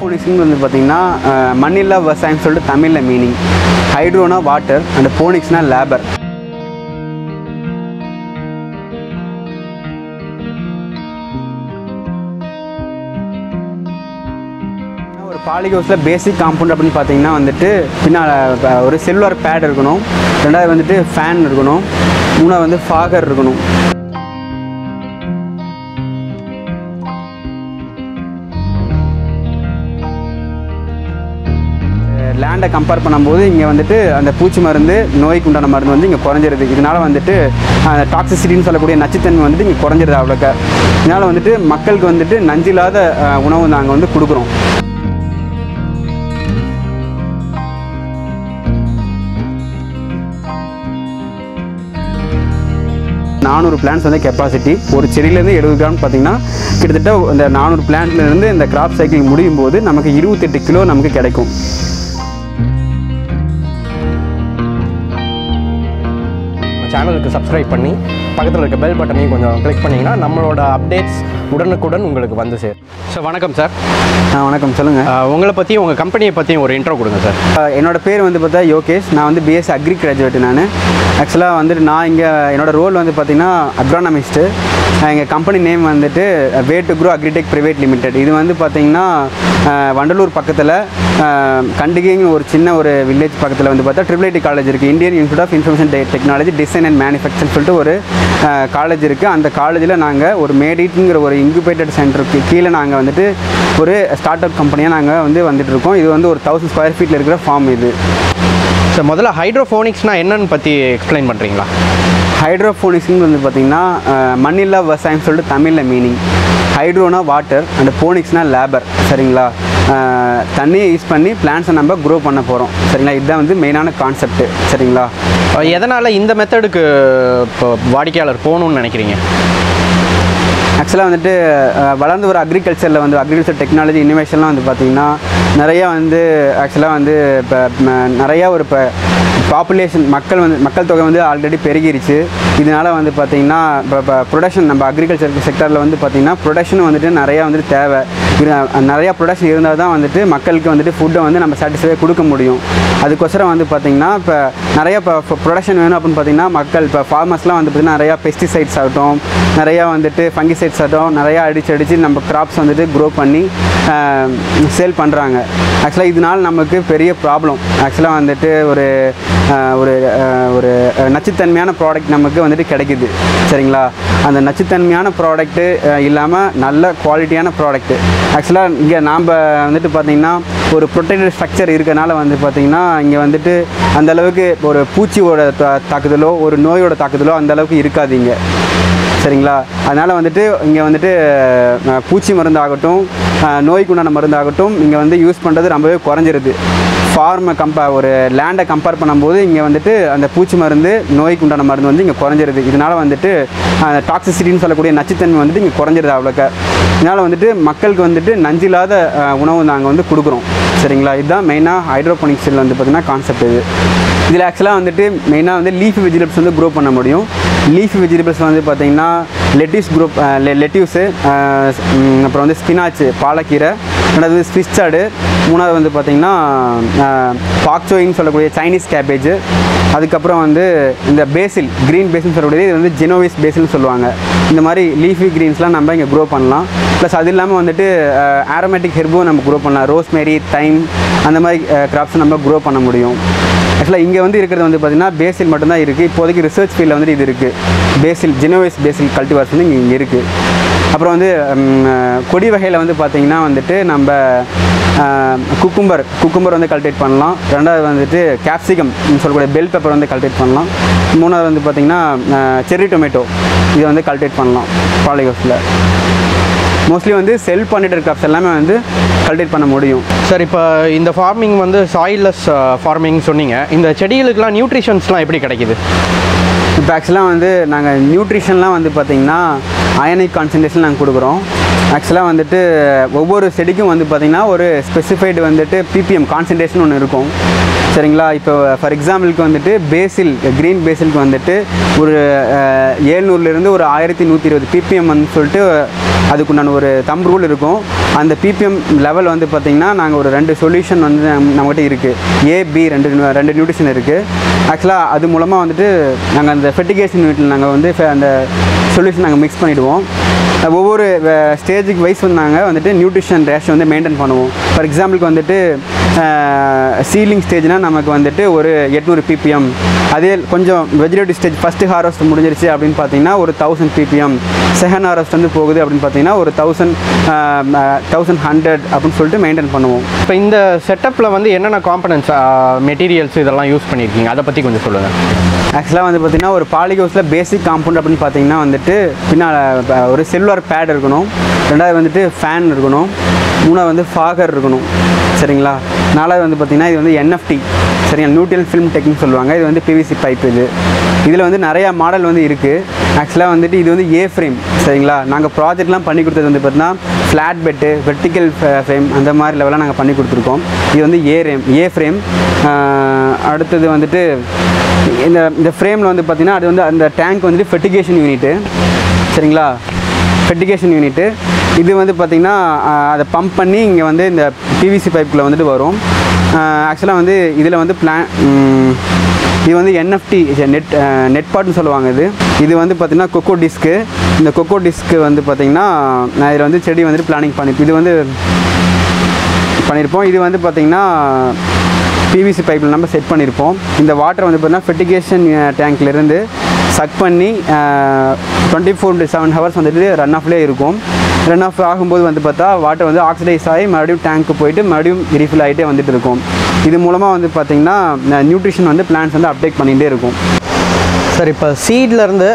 ஹைட்ரோஃபோனிக்ஸ்னு வந்து பார்த்தீங்கன்னா மண்ணில்லா விவசாயம் சொல்லிட்டு தமிழில் மீனிங் ஹைட்ரோனா வாட்டர் அண்ட் ஃபோனிக்ஸ்னா லேபர் ஒரு ஹவுஸில் பேசிக் காம்பவுண்ட் அப்படின்னு பார்த்தீங்கன்னா வந்துட்டு பின்னால் ஒரு செல்லுலார் பேட் இருக்கணும். ரெண்டாவது வந்துட்டு ஃபேன் இருக்கணும். மூணாவது வந்து ஃபாகர் இருக்கணும். லேண்டை கம்பேர் பண்ணும்போது இங்கே வந்துட்டு அந்த பூச்சி மருந்து நோய்க்கு உண்டான மருந்து வந்து இங்கே குறைஞ்சிருது. இதனால் வந்துட்டு அந்த டாக்ஸிசிட்டின்னு சொல்லக்கூடிய நச்சுத்தன்மை வந்துட்டு இங்கே குறைஞ்சிருது அவ்வளோக்கா. இதனால் வந்துட்டு மக்களுக்கு வந்துட்டு நஞ்சில்லாத உணவு நாங்கள் வந்து கொடுக்குறோம். நானூறு பிளான்ஸ் வந்து கெப்பாசிட்டி ஒரு செடியிலேருந்து எழுபது கிராம் பார்த்தீங்கன்னா கிட்டத்தட்ட இந்த நானூறு பிளான்ட்லேருந்து இந்த கிராப் சைக்கிள் முடியும் போது நமக்கு இருபத்தெட்டு கிலோ நமக்கு கிடைக்கும். சேனலுக்கு சப்ஸ்கிரைப் பண்ணி பக்கத்தில் இருக்க பெல் பட்டனையும் கொஞ்சம் கிளிக் பண்ணிங்கன்னா நம்மளோட அப்டேட்ஸ் உடனுக்குடன் உங்களுக்கு வந்து சேரும் சார் வணக்கம் சார். ஆ, வணக்கம். சொல்லுங்கள் உங்களை பற்றியும் உங்கள் கம்பெனியை பற்றியும் ஒரு இன்ட்ரோ கொடுங்க சார். அஹ் என்னோட பேர் வந்து பார்த்தா யோகேஷ். நான் வந்து பிஎஸ்சி அக்ரி கிராஜுவேட் நான். ஆக்சுவலாக வந்துட்டு நான் இங்கே என்னோட ரோல் வந்து பார்த்தீங்கன்னா அக்ரானமிஸ்ட்டு எங்கள் கம்பெனி நேம் வந்துட்டு way to grow agritech private limited இது வந்து பார்த்தீங்கன்னா வண்டலூர் பக்கத்தில் கண்டிகைங்க ஒரு சின்ன ஒரு வில்லேஜ் பக்கத்தில் வந்து பார்த்தா ட்ரிபிள் ஐடி காலேஜ் இருக்குது Indian Institute of Information Technology design and manufacture சொல்லிட்டு ஒரு காலேஜ் இருக்குது அந்த காலேஜில் நாங்கள் ஒரு மேடிட்ங்கிற ஒரு இன்குபேட்டட் சென்டருக்கு கீழே நாங்கள் வந்துட்டு ஒரு ஸ்டார்ட் அப் கம்பெனியாக நாங்கள் வந்து வந்துட்டு இருக்கோம் இது வந்து ஒரு தௌசண்ட் ஸ்கொயர் ஃபீட்டில் இருக்கிற ஃபார்ம் இது. சார் முதல்ல ஹைட்ரோஃபோனிக்ஸ்னால் என்னன்னு பற்றி எக்ஸ்பிளைன் பண்ணுறீங்களா ஹைட்ரோஃபோனிக்ஸ்னு வந்து பார்த்திங்கன்னா மண்ணில்லா விவசாயம் சொல்லிட்டு தமிழில் மீனிங் ஹைட்ரோனா வாட்டர் அண்ட் ஃபோனிக்ஸ்னா லேபர் சரிங்களா? தண்ணியை யூஸ் பண்ணி பிளான்ஸை நம்ம க்ரோ பண்ண போகிறோம் சரிங்களா? இதுதான் வந்து மெயினான கான்செப்ட் சரிங்களா? எதனால் இந்த மெத்தடுக்கு இப்போ வாடிக்கையாளர் போகணும்னு நினைக்கிறீங்க? ஆக்சுவலாக வந்துட்டு வளர்ந்து வர அக்ரிகல்ச்சரில் வந்து அக்ரிகல்ச்சர் டெக்னாலஜி இன்னோவேஷன்லாம் வந்து பார்த்திங்கன்னா நிறையா வந்து ஆக்சுவலாக வந்து இப்போ நிறையா ஒரு இப்போ பாப்புலேஷன் மக்கள் வந்து மக்கள் தொகை வந்து ஆல்ரெடி பெருகிருச்சு. இதனால் வந்து பார்த்திங்கன்னா இப்போ இப்போ ப்ரொடக்ஷன் நம்ம அக்ரிகல்ச்சர் செக்டரில் வந்து பார்த்திங்கன்னா ப்ரொடக்ஷன் வந்துட்டு நிறையா வந்துட்டு தேவை. நிறையா ப்ரொடக்ஷன் இருந்தால் தான் வந்துட்டு மக்களுக்கு வந்துட்டு ஃபுட்டை வந்து நம்ம சாட்டிஸ்ஃபை கொடுக்க முடியும். அதுக்கோசரம் வந்து பார்த்திங்கன்னா இப்போ நிறைய இப்போ ப்ரொடக்ஷன் வேணும் அப்படின்னு பார்த்தீங்கன்னா மக்கள் இப்போ ஃபார்மர்ஸ்லாம் வந்து பார்த்திங்கன்னா நிறையா பெஸ்டிசைட்ஸ் ஆகட்டும் நிறையா வந்துட்டு ஃபங்கிசைட்ஸ் ஆகட்டும் நிறையா அடிச்சு அடித்து நம்ம க்ராப்ஸ் வந்துட்டு க்ரோ பண்ணி சேல் பண்ணுறாங்க ஆக்சுவலாக இதனால் நமக்கு பெரிய ப்ராப்ளம் ஆக்சுவலாக வந்துட்டு ஒரு ஒரு ஒரு நச்சுத்தன்மையான ப்ராடக்ட் நமக்கு வந்துட்டு கிடைக்குது. சரிங்களா? அந்த நச்சுத்தன்மையான ப்ராடக்ட்டு இல்லாமல் நல்ல குவாலிட்டியான ப்ராடக்ட்டு ஆக்சுவலாக இங்கே நாம் வந்துட்டு பார்த்திங்கன்னா ஒரு ப்ரொடெக்டட் ஸ்ட்ரக்சர் இருக்கனால வந்து பார்த்திங்கன்னா இங்கே வந்துட்டு அந்த அளவுக்கு ஒரு பூச்சியோட தாக்குதலோ ஒரு நோயோட தாக்குதலோ அந்தளவுக்கு இருக்காது இங்கே. சரிங்களா? அதனால் வந்துட்டு இங்கே வந்துட்டு பூச்சி மருந்தாகட்டும் நோய்க்குண்டான மருந்தாகட்டும் இங்கே வந்து யூஸ் பண்ணுறது ரொம்பவே குறைஞ்சிருது. ஃபார்மை கம்பே ஒரு லேண்டை கம்பேர் பண்ணும்போது இங்கே வந்துட்டு அந்த பூச்சி மருந்து நோய்க்கு உண்டான மருந்து வந்து இங்கே குறைஞ்சிருது. இதனால் வந்துட்டு டாக்ஸிசிட்டின்னு சொல்லக்கூடிய நச்சுத்தன்மை வந்துட்டு இங்கே குறைஞ்சிருது அவ்வளோக்கா. இதனால் வந்துட்டு மக்களுக்கு வந்துட்டு நஞ்சில்லாத உணவு நாங்கள் வந்து கொடுக்குறோம். சரிங்களா? இதுதான் மெயினாக ஹைட்ரோபோனிக்ஸில் வந்து பார்த்திங்கன்னா கான்செப்ட் இது. இதில் ஆக்சுவலாக வந்துட்டு மெயினாக வந்து லீஃப் வெஜிடபிள்ஸ் வந்து க்ரோ பண்ண முடியும். லீஃப் வெஜிடபிள்ஸ் வந்து பார்த்திங்கன்னா லெட்டிஸ் குரூப் லெட்யூஸு அப்புறம் வந்து ஸ்பினாச்சு பாலக்கீரை ரெண்டாவது ஸ்பிஸ்டாடு மூணாவது வந்து பார்த்திங்கன்னா பாக்சோயின்னு சொல்லக்கூடிய சைனீஸ் கேபேஜ் அதுக்கப்புறம் வந்து இந்த பேசில் க்ரீன் பேசில் சொல்லக்கூடியது இது வந்து ஜெனோவிஸ் பேசில்னு சொல்லுவாங்க. இந்த மாதிரி லீஃபி க்ரீன்ஸ்லாம் நம்ம இங்கே க்ரோ பண்ணலாம். ப்ளஸ் அது இல்லாமல் வந்துட்டு ஆரோமேட்டிக் ஹெர்பும் நம்ம க்ரோ பண்ணலாம். ரோஸ்மேரி தைம் அந்த மாதிரி கிராப்ஸ் நம்ம க்ரோ பண்ண முடியும். ஆக்சுவலாக இங்கே வந்து இருக்கிறது வந்து பார்த்திங்கன்னா பேசில் மட்டும்தான் இருக்குது இப்போதைக்கு ரிசர்ச் ஃபீல்டில் வந்துட்டு இது இருக்குது பேசில் ஜினோவேஸ் பேசில் கல்டிவார்ஸ் வந்து இங்கே இங்கே இருக்குது அப்புறம் வந்து கொடி வகையில் வந்து பார்த்திங்கன்னா வந்துட்டு நம்ம குக்கும்பர் குக்கும்பர் வந்து கல்டிவேட் பண்ணலாம். ரெண்டாவது வந்துட்டு கேப்சிகம் சொல்லக்கூடிய பெல் பெப்பர் வந்து கல்டிவேட் பண்ணலாம். மூணாவது வந்து பார்த்திங்கன்னா செர்ரி டொமேட்டோ இதை வந்து கல்டிவேட் பண்ணலாம். பாலிகோஸில் மோஸ்ட்லி வந்து செல் பண்ணிட்டு கிராப்ஸ் எல்லாமே வந்து கல்டிவேட் பண்ண முடியும். சார் இப்போ இந்த ஃபார்மிங் வந்து சாயில்லெஸ் ஃபார்மிங் சொன்னீங்க. இந்த செடிகளுக்கெல்லாம் நியூட்ரிஷன்ஸ்லாம் எப்படி கிடைக்குது? இப்போ ஆக்சுவலாக வந்து நாங்கள் நியூட்ரிஷன்லாம் வந்து பார்த்திங்கன்னா அயனிக் கான்சன்ட்ரேஷன் நாங்கள் கொடுக்குறோம். ஆக்சுவலாக வந்துட்டு ஒவ்வொரு செடிக்கும் வந்து பார்த்திங்கன்னா ஒரு ஸ்பெசிஃபைடு வந்துட்டு பிபிஎம் கான்சன்ட்ரேஷன் ஒன்று இருக்கும். சரிங்களா? இப்போ ஃபார் எக்ஸாம்பிளுக்கு வந்துட்டு பேசில் க்ரீன் பேசிலுக்கு வந்துட்டு ஒரு ஏழ்நூறுலேருந்து ஒரு ஆயிரத்தி நூற்றி இருபது பிபிஎம் வந்து சொல்லிட்டு அதுக்குண்டான ஒரு தம் ரூல் இருக்கும். அந்த பிபிஎம் லெவல் வந்து பார்த்திங்கன்னா நாங்கள் ஒரு ரெண்டு சொல்யூஷன் வந்து நம்மகிட்ட இருக்குது ஏ பி ரெண்டு ரெண்டு நியூட்ரிஷன் இருக்குது ஆக்சுவலாக அது மூலமாக வந்துட்டு நாங்கள் அந்த ஃபெட்டிகேஷன் யூனிட்டில் நாங்கள் வந்து அந்த சொல்யூஷன் நாங்கள் மிக்ஸ் பண்ணிவிடுவோம் ஒவ்வொரு ஸ்டேஜுக்கு வைஸ் வந்து நாங்கள் வந்துட்டு நியூட்ரிஷன் ரேஷன் வந்து மெயின்டைன் பண்ணுவோம். ஃபார் எக்ஸாம்பிளுக்கு வந்துட்டு சீலிங் ஸ்டேஜ்னால் நமக்கு வந்துட்டு ஒரு எட்நூறு பிபிஎம் அதே கொஞ்சம் வெஜிடேட்டிவ் ஸ்டேஜ் ஃபஸ்ட்டு ஹார்வெஸ்ட் முடிஞ்சிருச்சு அப்படின்னு பார்த்தீங்கன்னா ஒரு தௌசண்ட் பிபிஎம் செகண்ட் ஹார்வெஸ்ட் வந்து போகுது அப்படின்னு பார்த்தீங்கன்னா ஒரு தௌசண்ட் தௌசண்ட் ஹண்ட்ரட் அப்படின்னு சொல்லிட்டு மெயின்டைன் பண்ணுவோம். இப்போ இந்த செட்டப்பில் வந்து என்னென்ன காம்பனன்ட்ஸ் மெட்டீரியல்ஸ் இதெல்லாம் யூஸ் பண்ணியிருக்கீங்க அதை பற்றி கொஞ்சம் சொல்லுங்கள் ஆக்சுவலாக வந்து பார்த்திங்கன்னா ஒரு பாலிகோஸில் பேசிக் காம்பவுண்ட் அப்படின்னு பார்த்தீங்கன்னா வந்துட்டு பின்னால் ஒரு செல்லுலார் பேட் இருக்கணும். ரெண்டாவது வந்துட்டு ஃபேன் இருக்கணும். மூணாவது வந்து ஃபாகர் இருக்கணும். சரிங்களா? நாலாவது வந்து பார்த்திங்கன்னா இது வந்து என்எஃப்டி சரிங்களா? நியூட்ரல் ஃபிலிம் டெக்னிக் சொல்லுவாங்க. இது வந்து பிவிசி பைப் இது. இதில் வந்து நிறையா மாடல் வந்து இருக்குது ஆக்சுவலாக வந்துட்டு இது வந்து ஏ ஃப்ரேம் சரிங்களா நாங்கள் ப்ராஜெக்ட்லாம் பண்ணி கொடுத்தது வந்து பார்த்தீங்கன்னா ஃப்ளாட் பெட்டு வெர்டிக்கல் ஃப்ரேம் அந்த மாதிரி லெவலாக நாங்கள் பண்ணி கொடுத்துருக்கோம். இது வந்து ஏ ரேம் ஏ ஃப்ரேம் அடுத்தது வந்துட்டு இந்த இந்த ஃப்ரேமில் வந்து பார்த்திங்கன்னா அது வந்து அந்த டேங்க் வந்துட்டு ஃபெட்டிகேஷன் யூனிட்டு சரிங்களா? ஃபெட்டிகேஷன் யூனிட்டு இது வந்து பார்த்திங்கன்னா அதை பம்ப் பண்ணி இங்கே வந்து இந்த பிவிசி பைப்பில் வந்துட்டு வரும். ஆக்சுவலாக வந்து இதில் வந்து பிளான் இது வந்து என்எஃப்டி நெட் நெட்பாட்னு சொல்லுவாங்க இது. இது வந்து பார்த்திங்கன்னா கொக்கோ டிஸ்க்கு இந்த கொக்கோ டிஸ்க்கு வந்து பார்த்திங்கன்னா நான் இதில் வந்து செடி வந்துட்டு பிளானிங் பண்ணி இது வந்து பண்ணியிருப்போம் இது வந்து பார்த்திங்கன்னா பிவிசி பைப்பில் நம்ம செட் பண்ணியிருப்போம் இந்த வாட்டர் வந்து பார்த்திங்கன்னா ஃபெட்டிகேஷன் டேங்க்லேருந்து சக் பண்ணி twenty four to seven hours வந்துட்டு ரன் ஆஃப்லேயே இருக்கும். ரன் ஆஃப் ஆகும்போது வந்து பார்த்தா வாட்டர் வந்து ஆக்சிடைஸ் ஆகி மறுபடியும் டேங்க்கு போயிட்டு மறுபடியும் ரீஃபில் ஆகிட்டே வந்துட்டு இருக்கும். இது மூலமாக வந்து பார்த்திங்கன்னா நியூட்ரிஷன் வந்து பிளான்ஸ் வந்து அப்டேட் பண்ணிகிட்டே இருக்கும். சார் இப்போ சீட்லேருந்து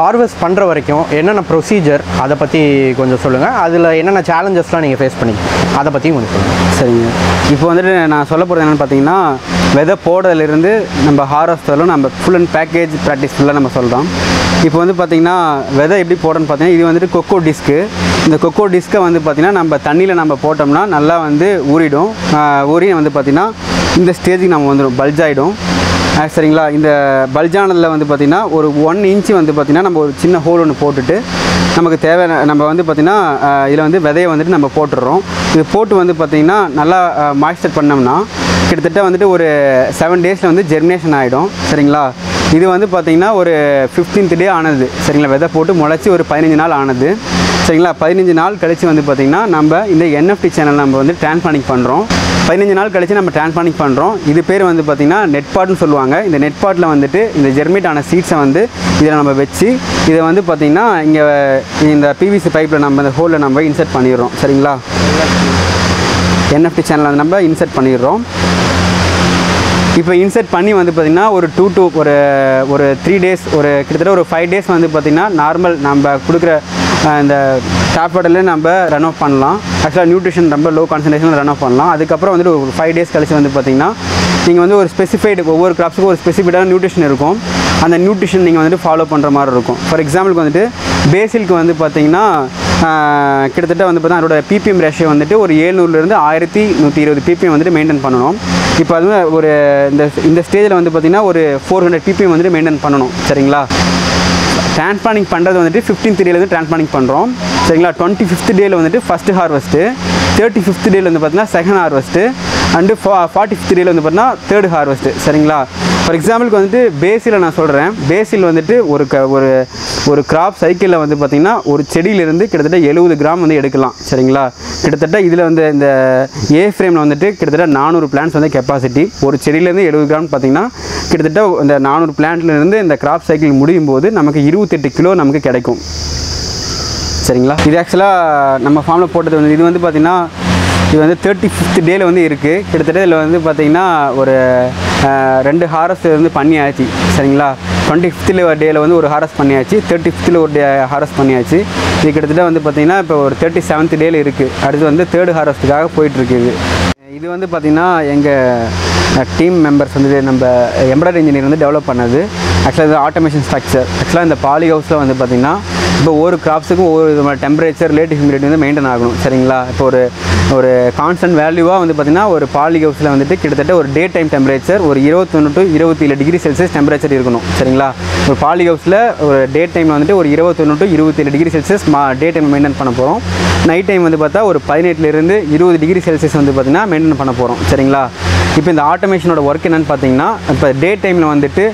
ஹார்வெஸ்ட் பண்ணுற வரைக்கும் என்னென்ன ப்ரொசீஜர் அதை பற்றி கொஞ்சம் சொல்லுங்கள் அதில் என்னென்ன சேலஞ்சஸ்லாம் நீங்கள் ஃபேஸ் பண்ணி அதை பற்றியும் கொஞ்சம் சொல்லுங்கள் சரிங்க. இப்போ வந்துட்டு நான் சொல்ல போகிறது என்னென்னு பார்த்தீங்கன்னா விதை போடுறதுலேருந்து நம்ம ஹார்வெஸ்ட் வரலும் நம்ம ஃபுல் அண்ட் பேக்கேஜ் ப்ராக்டிஸ் ஃபுல்லாக நம்ம சொல்கிறோம் இப்போ வந்து பார்த்திங்கன்னா விதை எப்படி போடணும்னு பார்த்தீங்கன்னா இது வந்துட்டு கொக்கோ டிஸ்க்கு இந்த கொக்கோ டிஸ்க்கை வந்து பார்த்திங்கன்னா நம்ம தண்ணியில் நம்ம போட்டோம்னா நல்லா வந்து ஊறிடும். ஊறி வந்து பார்த்திங்கன்னா இந்த ஸ்டேஜுக்கு நம்ம வந்துடும் பல்ஜ் ஆகிடும் ஆ, சரிங்களா? இந்த பல்ஜானதில் வந்து பார்த்திங்கன்னா ஒரு ஒன் இன்ச்சு வந்து பார்த்திங்கன்னா நம்ம ஒரு சின்ன ஹோல் ஒன்று போட்டுட்டு நமக்கு தேவையான நம்ம வந்து பார்த்திங்கன்னா இதில் வந்து விதையை வந்துட்டு நம்ம போட்டுடுறோம். இது போட்டு வந்து பார்த்திங்கன்னா நல்லா மாய்ஸ்டர் பண்ணோம்னா கிட்டத்தட்ட வந்துட்டு ஒரு செவன் டேஸில் வந்து ஜெர்மினேஷன் ஆகிடும் சரிங்களா? இது வந்து பார்த்திங்கன்னா ஒரு ஃபிஃப்டீன்த் டே ஆனது. சரிங்களா? விதை போட்டு முளைச்சி ஒரு பதினஞ்சு நாள் ஆனது. சரிங்களா? பதினஞ்சு நாள் கழித்து வந்து பார்த்திங்கன்னா நம்ம இந்த என்எஃப்டி சேனல் நம்ம வந்து டிரான்ஸ்பானிக் பண்ணுறோம் பதினஞ்சு நாள் கழித்து நம்ம டிரான்ஸ்பானிக் பண்ணுறோம் இது பேர் வந்து பார்த்திங்கன்னா நெட்பாட்னு சொல்லுவாங்க. இந்த நெட்பாட்டில் வந்துட்டு இந்த ஜெர்மிட் ஆன சீட்ஸை வந்து இதில் நம்ம வச்சு இதை வந்து பார்த்திங்கன்னா இங்கே இந்த பிவிசி பைப்பில் நம்ம இந்த ஹோலில் நம்ம இன்சர்ட் பண்ணிடுறோம். சரிங்களா? என்எஃப்டி சேனலை நம்ம இன்சர்ட் பண்ணிடுறோம். இப்போ இன்சர்ட் பண்ணி வந்து பார்த்திங்கன்னா ஒரு டூ டூ ஒரு ஒரு த்ரீ டேஸ் ஒரு கிட்டத்தட்ட ஒரு ஃபைவ் டேஸ் வந்து பார்த்திங்கன்னா நார்மல் நம்ம கொடுக்குற இந்த சாப்பாடுலேயே நம்ம ரன் ஆஃப் பண்ணலாம். ஆக்சுவலாக நியூட்ரிஷன் ரொம்ப லோ கான்சன்ட்ரேஷனில் ரன் ஆஃப் பண்ணலாம். அதுக்கப்புறம் வந்துட்டு ஒரு ஃபைவ் டேஸ் கழிச்சு வந்து பார்த்திங்கன்னா நீங்கள் வந்து ஒரு ஸ்பெசிஃபைடு ஒவ்வொரு கிராப்ஸுக்கும் ஒரு ஸ்பெசிஃபைடான நியூட்ரிஷன் இருக்கும். அந்த நியூட்ரிஷன் நீங்கள் வந்துட்டு ஃபாலோ பண்ணுற மாதிரி இருக்கும். ஃபார் எக்ஸாம்பிளுக்கு வந்துட்டு பேசிலுக்கு வந்து பார்த்திங்கன்னா கிட்டத்தட்ட வந்து பார்த்தீங்கன்னா அதோட பிபிஎம் ரேஷியோ வந்துட்டு ஒரு ஏழ்நூறுலேருந்து ஆயிரத்தி நூற்றி இருபது பிபிஎம் வந்துட்டு மெயின்டைன் பண்ணணும். இப்போ அது ஒரு இந்த இந்த ஸ்டேஜில் வந்து பார்த்திங்கன்னா ஒரு ஃபோர் ஹண்ட்ரட் பிபிஎம் வந்துட்டு மெயின்டைன் பண்ணணும். சரிங்களா? ட்ரான்ஸ்பிளானிங் பண்ணுறது வந்துட்டு ஃபிஃப்டீன் டேலேருந்து ட்ரான்ஸ்பிளானிங் பண்ணுறோம் சரிங்களா? டுவெண்ட்டி ஃபிஃப்த் டேயில் வந்துட்டு ஃபஸ்ட்டு ஹார்வெஸ்ட்டு தேர்ட்டி ஃபிஃப்த் டேயில் வந்து பார்த்தீங்கன்னா செகண்ட் ஹார்வெஸ்ட்டு அண்டு ஃபா ஃபார்ட்டி ஃபிஃப்த் டேயில் வந்து பார்த்தீங்கன்னா தேர்ட் ஹார்வெஸ்ட்டு சரிங்களா? ஃபார் எக்ஸாம்பிளுக்கு வந்துட்டு பேசில் நான் சொல்கிறேன் பேசில் வந்துட்டு ஒரு க ஒரு ஒரு கிராப் சைக்கிளில் வந்து பார்த்திங்கன்னா ஒரு செடியிலிருந்து கிட்டத்தட்ட எழுபது கிராம் வந்து எடுக்கலாம். சரிங்களா? கிட்டத்தட்ட இதில் வந்து இந்த ஏ ஃப்ரேமில் வந்துட்டு கிட்டத்தட்ட நானூறு பிளான்ஸ் வந்து கெப்பாசிட்டி ஒரு செடியிலேருந்து எழுபது கிராம் பார்த்திங்கன்னா கிட்டத்தட்ட இந்த நானூறு பிளான்ட்லேருந்து இந்த கிராப் சைக்கிள் முடியும் போது நமக்கு இருபத்தெட்டு கிலோ நமக்கு கிடைக்கும். சரிங்களா? இது ஆக்சுவலாக நம்ம ஃபார்மில் போட்டது வந்து இது வந்து பார்த்திங்கன்னா இது வந்து தேர்ட்டி ஃபிஃப்த் டேயில் வந்து இருக்குது கிட்டத்தட்ட இதில் வந்து பார்த்திங்கன்னா ஒரு ரெண்டு ஹாரஸ் வந்து பண்ணியாச்சு. சரிங்களா? டுவெண்ட்டி ஃபிஃப்த்தில் டேயில் வந்து ஒரு ஹாரஸ் பண்ணியாச்சு. தேர்ட்டி ஃபிஃப்த்தில் ஒரு டே ஹாரஸ் பண்ணியாச்சு. இது கிட்டத்தட்ட வந்து பார்த்திங்கன்னா இப்போ ஒரு தேர்ட்டி செவன்த் டேயில் இருக்குது அடுத்து வந்து தேர்டு ஹாரஸ்ட்டுக்காக போயிட்டுருக்குது இது. வந்து பார்த்திங்கன்னா எங்கள் டீம் மெம்பர்ஸ் வந்து நம்ம எம்ப்ராய்டரி இன்ஜினியர் வந்து டெவலப் பண்ணது. ஆக்சுவலாக இது ஆட்டோமேஷன் ஸ்ட்ரக்சர் ஆக்சுவலாக இந்த பாலி ஹவுஸில் வந்து பார்த்திங்கன்னா இப்போ ஒவ்வொரு கிராப்ஸுக்கும் ஒவ்வொரு விதமான டெம்பரேச்சர் ரிலேட்டிவ் ஹியூமிடிட்டி வந்து மெயின்டைன் ஆகணும். சரிங்களா? இப்போ ஒரு ஒரு கான்ஸ்டன்ட் வேல்யூவாக வந்து பார்த்திங்கன்னா ஒரு பாலி ஹவுஸில் வந்துட்டு கிட்டத்தட்ட ஒரு டே டைம் டெம்பரேச்சர் ஒரு இருபத்தொன்று டு இருபத்தி ஏழு டிகிரி செல்சியஸ் டெம்பரேச்சர் இருக்கணும். சரிங்களா? ஒரு பாலி ஹவுஸில் ஒரு டே டைமில் வந்துட்டு ஒரு இருபத்தொன்று டு இருபத்தேழு டிகிரி செல்சியஸ் மா டே டைம் மெயின்டைன் பண்ண போகிறோம் நைட் டைம் வந்து பார்த்தா ஒரு பதினெட்டுலேருந்து இருபது டிகிரி செல்சியஸ் வந்து பார்த்திங்கன்னா மெயின்டைன் பண்ண போகிறோம் சரிங்களா? இப்போ இந்த ஆட்டோமேஷனோட ஒர்க் என்னென்னு பார்த்தீங்கன்னா இப்போ டே டைமில் வந்துட்டு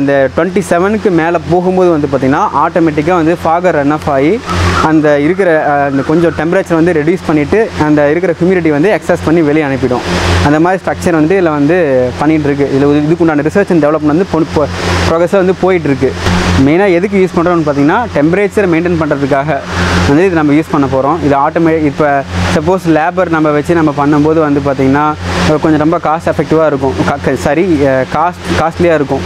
இந்த டுவெண்ட்டி செவனுக்கு மேலே போகும்போது வந்து பார்த்திங்கன்னா ஆட்டோமேட்டிக்காக வந்து ஃபாகர் ரன் ஆஃப் ஆகி அந்த இருக்கிற அந்த கொஞ்சம் டெம்பரேச்சர் வந்து ரெடியூஸ் பண்ணிவிட்டு அந்த இருக்கிற ஹியூமிடிட்டி வந்து எக்ஸஸ் பண்ணி வெளியே அனுப்பிடும். அந்த மாதிரி ஸ்ட்ரக்சர் வந்து இதில் வந்து பண்ணிகிட்டு இருக்கு. இதில் இதுக்குண்டான ரிசர்ச் அண்ட் டெவலப்மெண்ட் வந்து ப்ரோக்ரஸாக வந்து போயிட்டுருக்கு மெயினாக எதுக்கு யூஸ் பண்ணுறோம்னு பார்த்தீங்கன்னா டெம்பரேச்சர் மெயின்டைன் பண்ணுறதுக்காக வந்து இது நம்ம யூஸ் பண்ண போகிறோம் இது ஆட்டோமே இப்போ சப்போஸ் லேபர் நம்ம வச்சு நம்ம பண்ணும்போது வந்து பார்த்திங்கன்னா கொஞ்சம் ரொம்ப காஸ்ட் எஃபெக்டிவாக இருக்கும். க- சரி காஸ்ட் காஸ்ட்லியாக இருக்கும்.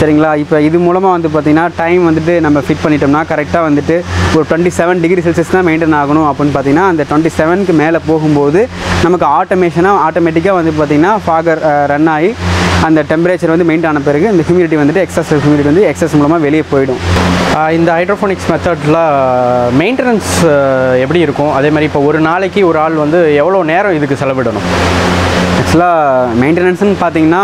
சரிங்களா? இப்போ இது மூலமாக வந்து பார்த்திங்கன்னா டைம் வந்துட்டு நம்ம ஃபிட் பண்ணிட்டோம்னா கரெக்டாக வந்துட்டு ஒரு டுவெண்ட்டி செவன் டிகிரி செல்சியஸ் தான் மெயின்டைன் ஆகணும் அப்படின்னு பார்த்தீங்கன்னா அந்த டுவெண்ட்டி செவனுக்கு மேலே போகும்போது நமக்கு ஆட்டோமேஷனாக ஆட்டோமேட்டிக்காக வந்து பார்த்திங்கன்னா ஃபாகர் ரன் ஆகி அந்த டெம்பரேச்சர் வந்து மெயின்டைன் ஆன பிறகு இந்த ஹியூமிடிட்டி வந்துட்டு எக்ஸஸ் ஹியூமிடிட்டி வந்து எக்ஸஸ் மூலமாக வெளியே போயிடும். இந்த ஹைட்ரோஃபோனிக்ஸ் மெத்தடில் மெயின்டெனன்ஸ் எப்படி இருக்கும்? அதே மாதிரி இப்போ ஒரு நாளைக்கு ஒரு ஆள் வந்து எவ்வளோ நேரம் இதுக்கு செலவிடணும்? ஆக்சுவலாக மெயின்டெனன்ஸ்னு பார்த்தீங்கன்னா